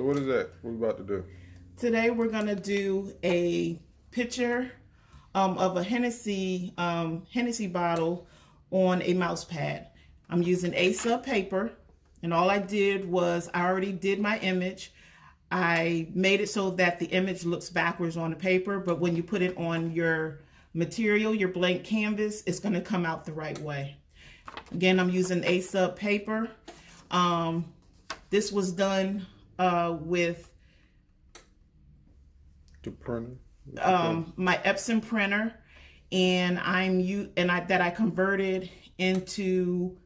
So what is that? What we about to do? Today we're gonna do a picture um, of a Hennessy um, Hennessy bottle on a mouse pad. I'm using A-Sub paper and all I did was I already did my image. I made it so that the image looks backwards on the paper, but when you put it on your material, your blank canvas, it's gonna come out the right way. Again, I'm using A-Sub paper. Um, this was done uh, with the printer. Um, my Epson printer, and I'm you and I that I converted into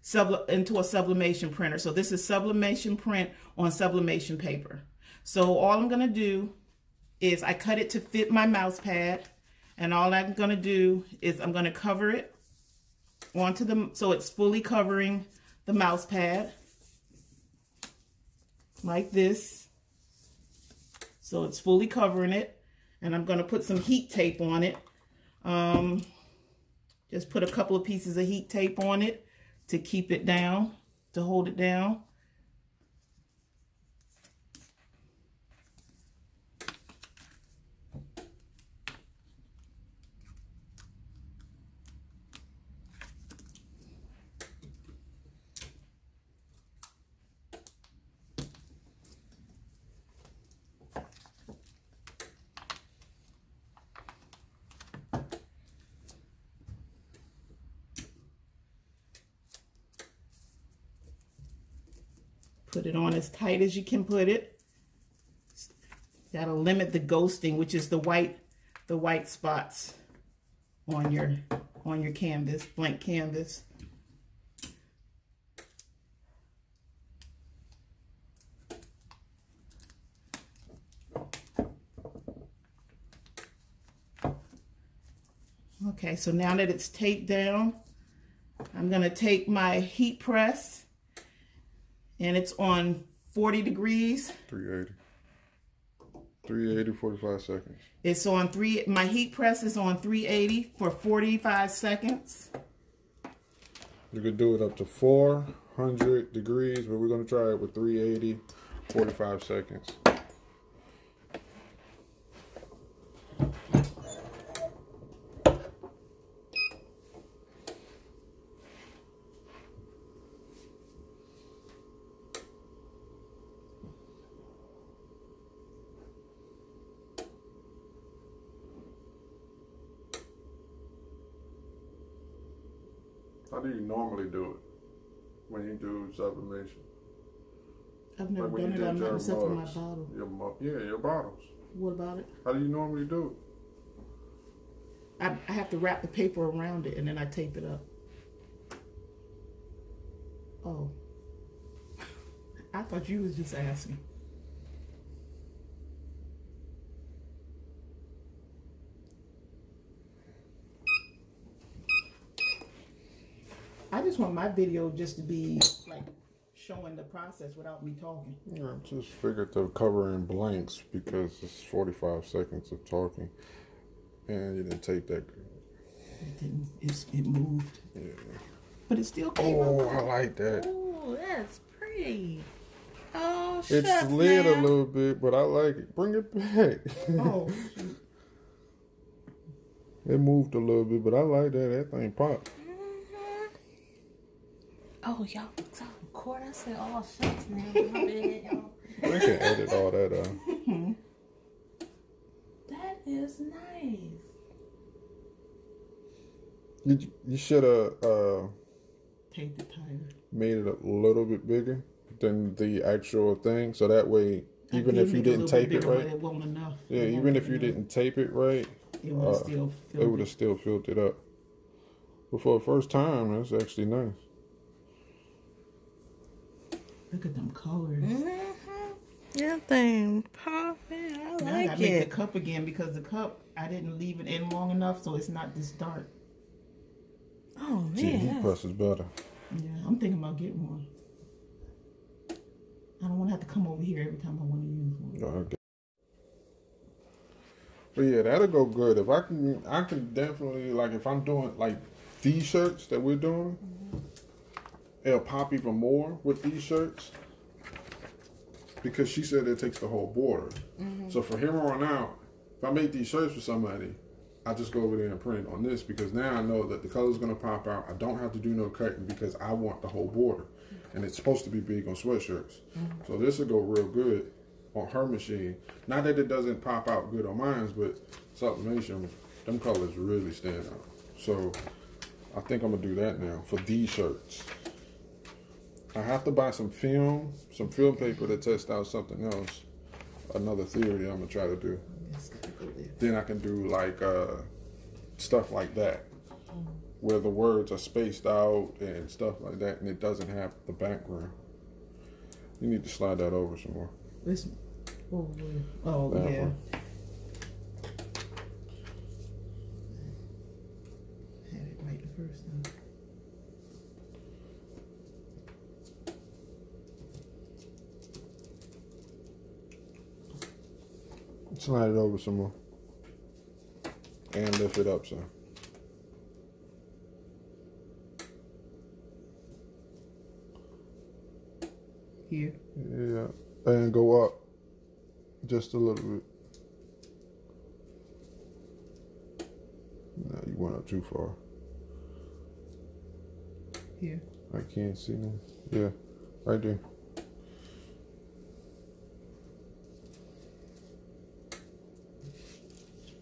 sub into a sublimation printer. So this is sublimation print on sublimation paper. So all I'm gonna do is I cut it to fit my mouse pad, and all I'm gonna do is I'm gonna cover it onto the so it's fully covering the mouse pad like this. So it's fully covering it. And I'm going to put some heat tape on it. Um, just put a couple of pieces of heat tape on it to keep it down, to hold it down. Put it on as tight as you can put it. That'll limit the ghosting, which is the white, the white spots on your on your canvas, blank canvas. Okay, so now that it's taped down, I'm to take my heat press and it's on 40 degrees. 380. 380, 45 seconds. It's on three, my heat press is on 380 for 45 seconds. You could do it up to 400 degrees, but we're going to try it with 380, 45 seconds. How do you normally do it when you do sublimation? I've never Like done it on nothing except my bottle. Your, yeah, your bottles. What about it? How do you normally do it? I, I have to wrap the paper around it and then I tape it up. Oh. I thought you was just asking. I just want my video just to be like showing the process without me talking. Yeah, I just figured to cover in blanks because it's 45 seconds of talking. And you didn't take that. It didn't. It's, it moved, Yeah. but it still came Oh, out. I like that. Oh, that's pretty. Oh, It shut slid a little bit, but I like it. Bring it back. Oh, shoot. it moved a little bit, but I like that. That thing popped. Oh, y'all, so record. I said, oh, shucks, now. My bad, y'all. We can edit all that out. That is nice. You, you should have uh, Tape the tire. made it a little bit bigger than the actual thing, so that way, even if you didn't tape bit it right, it wasn't enough. yeah, It even if you enough. didn't tape it right, it would have uh, still it filled would have still filled it up. But for the first time, that's actually nice. Look at them colors. Mm-hmm. That thing popping. I Now I like gotta make the cup again because the cup I didn't leave it in long enough, so it's not this dark. Oh, See, the heat press is better. Yeah, I'm thinking about getting one. I don't want to have to come over here every time I want to use one. Okay. But yeah, that'll go good. If I can, I can definitely like if I'm doing like these shirts that we're doing, it'll pop even more with these shirts. because she said it takes the whole border. Mm-hmm. So for here on out, if I make these shirts for somebody, I just go over there and print on this because now I know that the color's gonna pop out. I don't have to do no cutting because I want the whole border, mm-hmm. and it's supposed to be big on sweatshirts. Mm-hmm. So this will go real good on her machine. Not that it doesn't pop out good on mine, but sublimation, them colors really stand out. So I think I'm gonna do that now for these shirts. I have to buy some film, some film paper to test out something else. Another theory I'm gonna try to do. Go. Then I can do like uh, stuff like that, where the words are spaced out and stuff like that, and it doesn't have the background. You need to slide that over some more. This, oh, oh yeah. one. Had it right the first time. Slide it over some more. And lift it up some. Here. Yeah. And go up just a little bit. No, you went up too far. Here. I can't see now. Yeah, right there.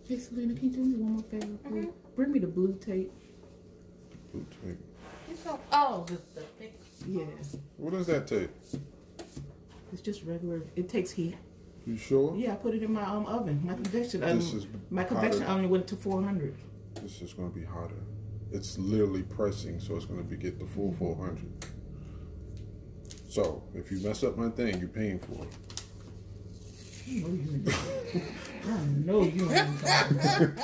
Hey Selena, can you do me one more favor, please? Bring me the blue tape. Blue tape. You so, oh, the, the pic- Yeah. What is that tape? It's just regular. It takes heat. You sure? Yeah, I put it in my um oven. My convection oven. This is my convection hotter. oven went to 400. This is gonna be hotter. It's literally pressing, so it's gonna be get the full 400. So if you mess up my thing, you're paying for it. I know you ain't. I know you ain't. talking.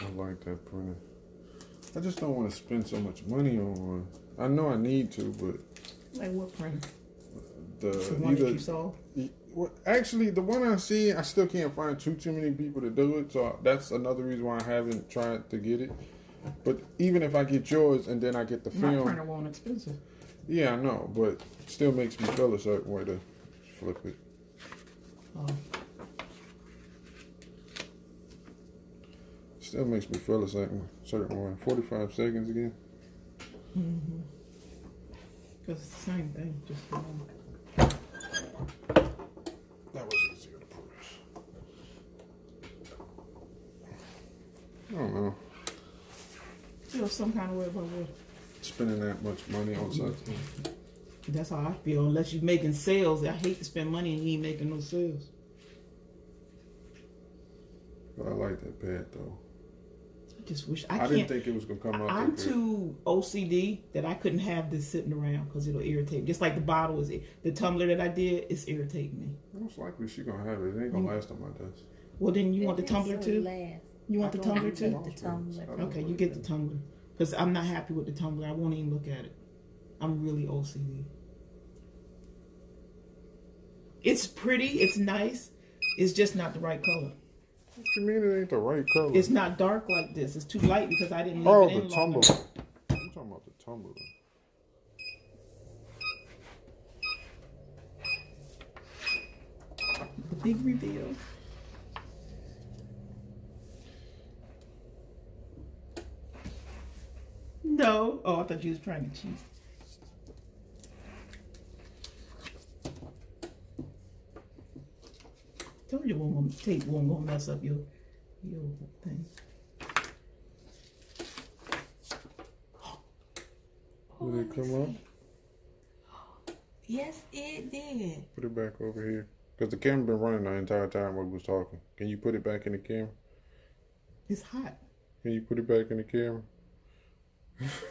I like that printer. I just don't want to spend so much money on one. I know I need to, but Like what printer? the The one that you saw? Well, actually, the one I see, I still can't find too too many people to do it. So that's another reason why I haven't tried to get it. But even if I get yours and then I get the My film, printer won't expensive. yeah, I know, but it still makes me feel a certain way to flip it. Oh, Still makes me feel a certain certain way. Forty five seconds again. Mhm. cause it's the same thing. Just um, That was easier to push. I don't know. feel some kind of way about what. Spending that much money on something. That's how I feel. Unless you're making sales, I hate to spend money and you ain't making no sales. But I like that pad though. I just wish I, I, can't. didn't think it was gonna come out. I'm that good. too OCD that I couldn't have this sitting around because it'll irritate. Me. Just like the bottle is the tumbler that I did, it's irritating me. Most likely she gonna have it. It ain't gonna mm-hmm. last on my desk. Well, then you want the tumbler too? last. You want I the tumbler too? The tumbler. Okay, you get the tumbler because I'm not happy with the tumbler. I won't even look at it. I'm really OCD. It's pretty. It's nice. It's just not the right color. What you mean it ain't the right color? It's not dark like this. It's too light because I didn't leave oh, it in the tumbler. I'm talking about the tumbler. The big reveal. No. Oh, I thought you was trying to cheat. Told you one gonna tape one gonna mess up your your thing. Oh, Did let it come up? Yes, it did. Put it back over here. Because the camera been running the entire time while we was talking. Can you put it back in the camera? It's hot. Can you put it back in the camera? Nice.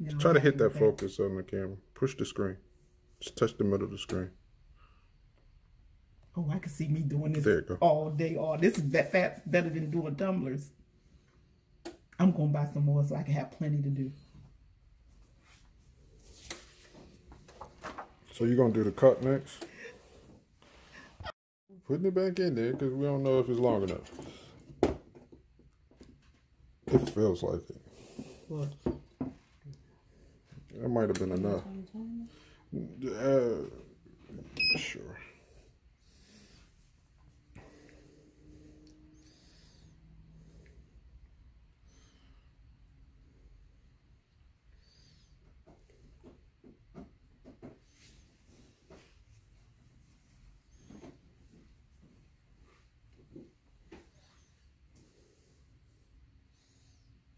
Now Try to hit that focus on the camera. Push the screen. Just touch the middle of the screen. Oh, I can see me doing this There you go. all day. All this is that fat better than doing tumblers. I'm gonna buy some more so I can have plenty to do. So you're gonna do the cut next? Putting it back in there because we don't know if it's long enough. It feels like it. What? That might have been enough. Uh, sure.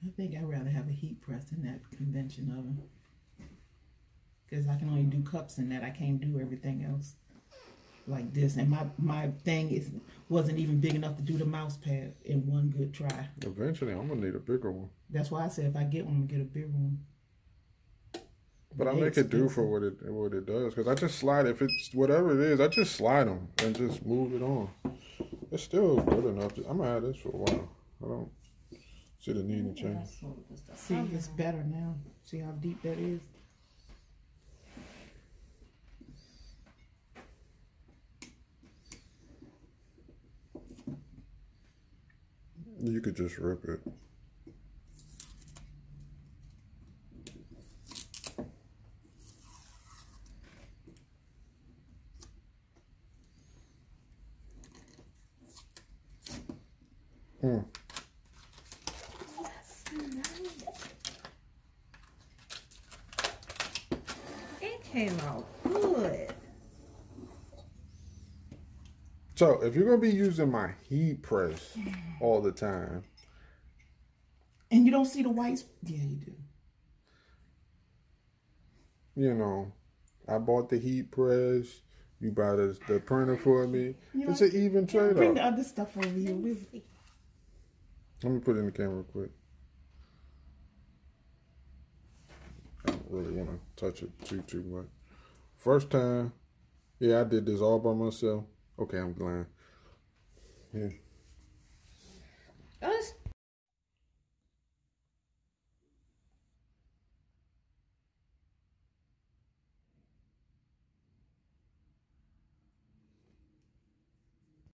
I think I'd rather have a heat press in that convection oven. Because I can only do cups in that. I can't do everything else like this. And my, my thing is wasn't even big enough to do the mouse pad in one good try. Eventually, I'm gonna need a bigger one. That's why I said if I get one, I'm gonna get a bigger one. But I make it do for what it what it does because I just slide if it's whatever it is I just slide them and just move it on. It's still good enough. To, I'm gonna have this for a while. I don't see the need to change. See, it's better now. See how deep that is? You could just rip it. Hmm. It came out good. So if you're gonna be using my heat press all the time, And you don't see the whites? Yeah, you do. you know, I bought the heat press. You bought the, the printer for me. You It's an even trade Bring the other stuff over here with Let me put it in the camera quick. I don't really want to touch it too too much. First time, yeah, I did this all by myself. Okay, I'm glad. Yeah,